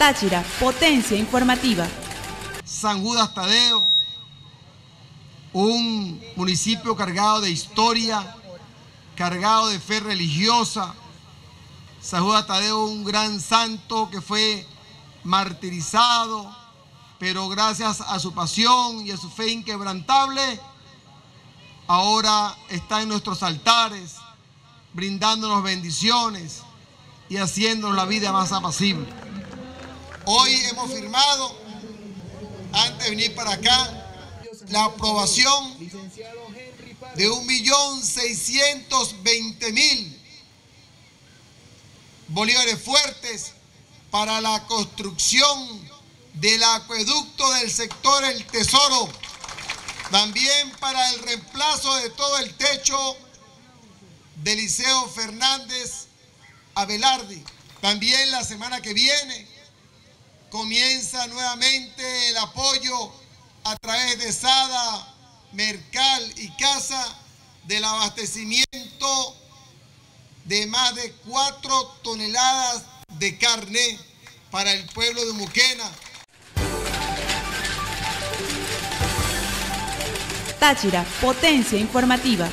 Táchira, potencia informativa. San Judas Tadeo, un municipio cargado de historia, cargado de fe religiosa. San Judas Tadeo, un gran santo que fue martirizado, pero gracias a su pasión y a su fe inquebrantable, ahora está en nuestros altares, brindándonos bendiciones y haciéndonos la vida más apacible. Hoy hemos firmado, antes de venir para acá, la aprobación de 1.620.000 bolívares fuertes para la construcción del acueducto del sector El Tesoro, también para el reemplazo de todo el techo del Liceo Fernández Abelardi. También la semana que viene comienza nuevamente el apoyo a través de SADA, Mercal y Casa del abastecimiento de más de cuatro toneladas de carne para el pueblo de Muquena. Táchira, potencia informativa.